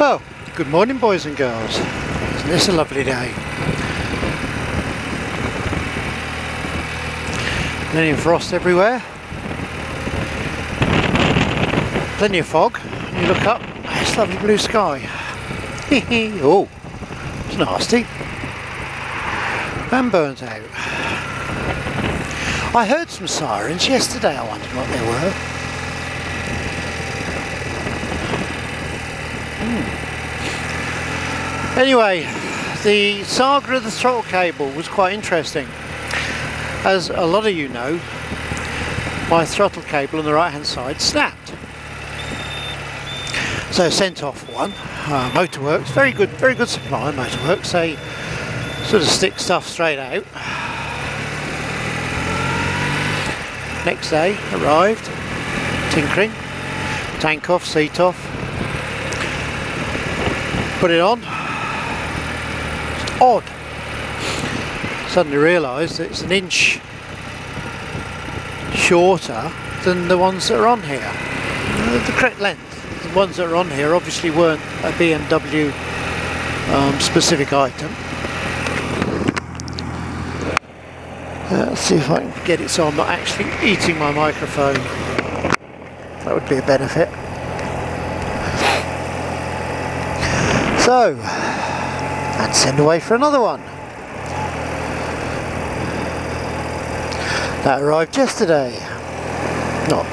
Well, good morning boys and girls. Isn't this a lovely day? Plenty of frost everywhere. Plenty of fog. You look up, it's lovely blue sky. oh, it's nasty. And burns out. I heard some sirens yesterday, I wondered what they were. Anyway, the saga of the throttle cable was quite interesting. As a lot of you know, my throttle cable on the right hand side snapped. So sent off one, uh, Motorworks, very good, very good supply, Motorworks. They sort of stick stuff straight out. Next day, arrived, tinkering, tank off, seat off, put it on. Odd. Suddenly realised that it's an inch shorter than the ones that are on here. Uh, The correct length. The ones that are on here obviously weren't a BMW um, specific item. Uh, let's see if I can get it so I'm not actually eating my microphone. That would be a benefit. So, and send away for another one. That arrived yesterday. Not,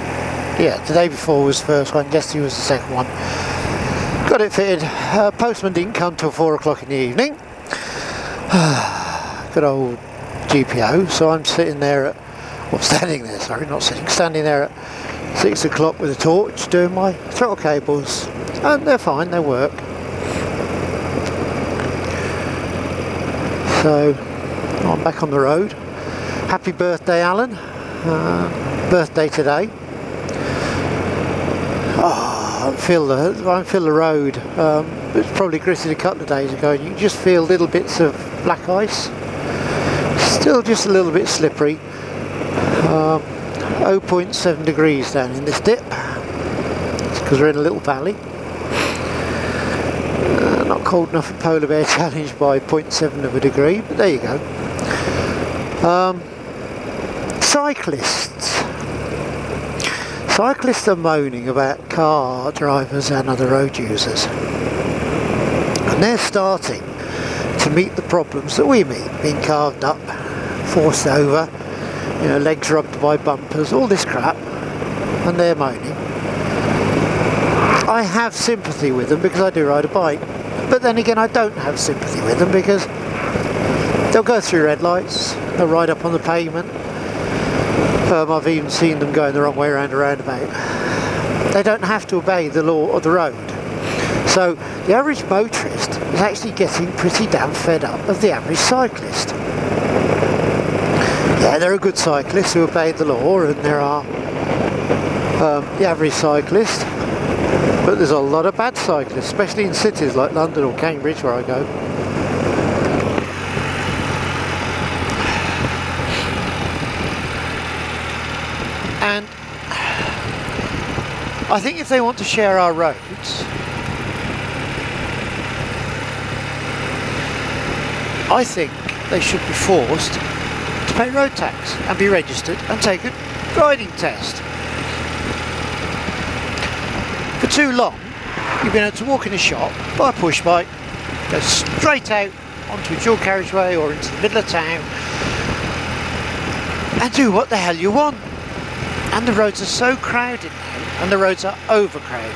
yeah, the day before was the first one, yesterday was the second one. Got it fitted. Uh, postman didn't come till four o'clock in the evening. Good old GPO, so I'm sitting there at, well standing there, sorry, not sitting, standing there at six o'clock with a torch doing my throttle cables. And they're fine, they work. So, I'm back on the road. Happy birthday, Alan. Uh, birthday today. Oh, I feel the I feel the road. Um, it was probably gritted a couple of days ago, and you just feel little bits of black ice. Still just a little bit slippery. Um, 0.7 degrees down in this dip. It's because we're in a little valley. Cold enough for polar bear challenge by 0.7 of a degree, but there you go. Um, cyclists. Cyclists are moaning about car drivers and other road users. And they're starting to meet the problems that we meet, being carved up, forced over, you know, legs rubbed by bumpers, all this crap, and they're moaning. I have sympathy with them because I do ride a bike, but then again I don't have sympathy with them because they'll go through red lights, they'll ride up on the pavement. Um, I've even seen them going the wrong way around a roundabout. They don't have to obey the law of the road. So the average motorist is actually getting pretty damn fed up of the average cyclist. Yeah, there are good cyclists who obey the law and there are um, the average cyclist, but there's a lot of bad cyclists, especially in cities like London or Cambridge where I go. And I think if they want to share our roads, I think they should be forced to pay road tax and be registered and take a riding test. For too long, you've been able to walk in a shop, buy a push bike, go straight out onto a dual carriageway or into the middle of town and do what the hell you want. And the roads are so crowded now, and the roads are overcrowded.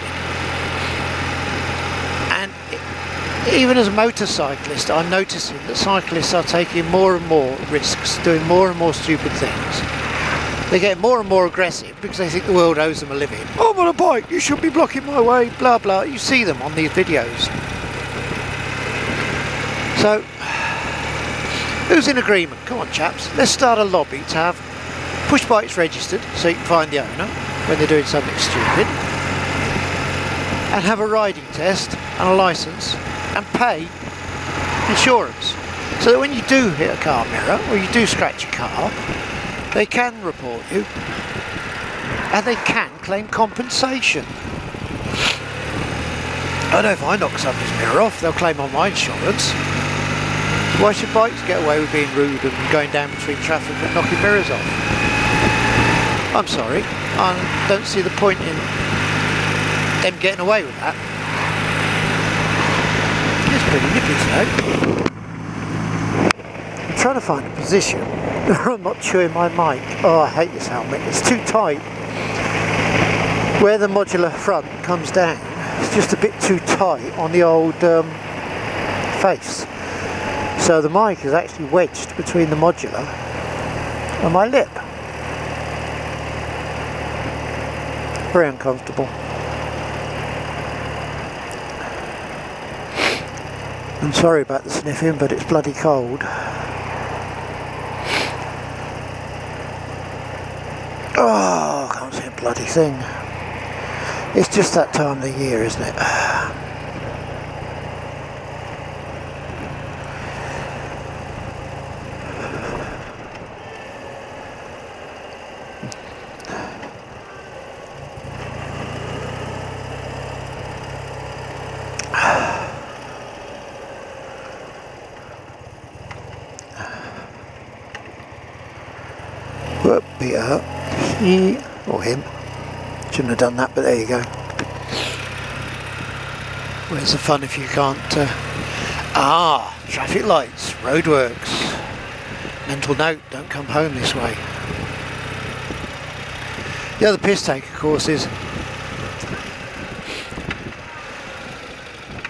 And i- even as a motorcyclist, I'm noticing that cyclists are taking more and more risks, doing more and more stupid things. They get more and more aggressive because they think the world owes them a living. Oh, I'm on a bike, you should be blocking my way, blah blah. You see them on these videos. So, who's in agreement? Come on, chaps, let's start a lobby to have push bikes registered so you can find the owner when they're doing something stupid and have a riding test and a license and pay insurance so that when you do hit a car mirror or you do scratch a car they can report you and they can claim compensation I know if I knock somebody's mirror off, they'll claim on my insurance. Why should bikes get away with being rude and going down between traffic and knocking mirrors off? I'm sorry, I don't see the point in them getting away with that. It's pretty nippy though. Trying to find a position I'm not chewing my mic. Oh, I hate this helmet. It's too tight. Where the modular front comes down, it's just a bit too tight on the old um, face. So the mic is actually wedged between the modular and my lip. Very uncomfortable. I'm sorry about the sniffing, but it's bloody cold. Oh, I can't see a bloody thing. It's just that time of the year, isn't it? Whoop, beat up. Or him. Shouldn't have done that, but there you go. Where's the fun if you can't... Uh... Ah, traffic lights, roadworks. Mental note, don't come home this way. The other piss take, of course, is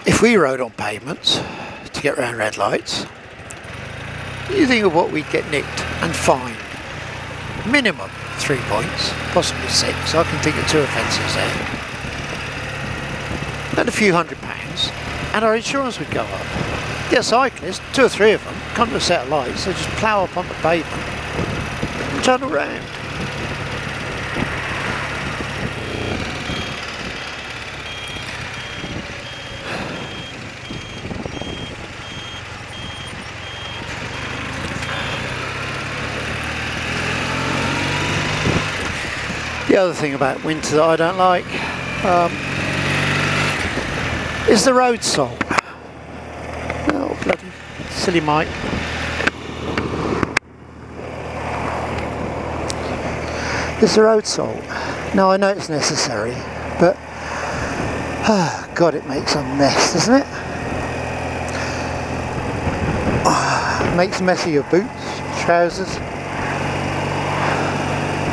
if we rode on pavements to get around red lights, you think of what we'd get nicked and fined. Minimum three points, possibly six. I can think of two offences there. And a few hundred pounds, and our insurance would go up. Get a cyclist, two or three of them, come to a set of lights, they just plough up on the pavement and turn around. The other thing about winter that I don't like um, is the road salt. Oh, bloody silly Mike. It's the road salt. Now I know it's necessary, but oh, God, it makes a mess, doesn't it? Oh, makes a mess of your boots, trousers,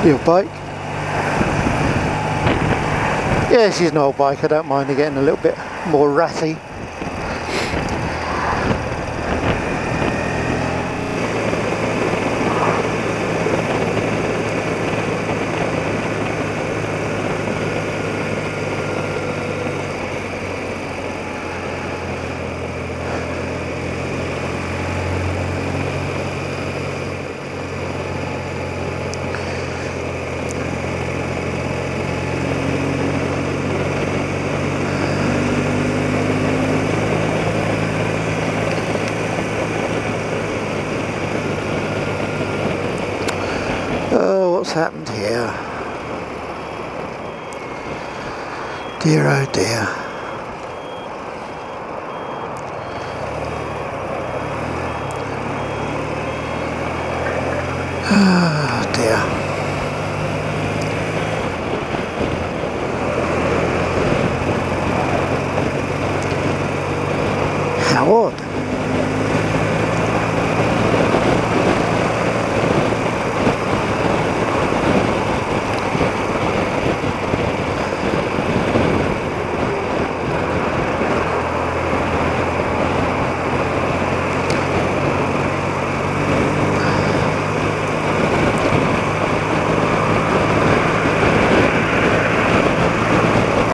your bike. Yeah, this is an old bike, I don't mind it getting a little bit more ratty. Oh, what's happened here? Dear oh dear. Oh dear.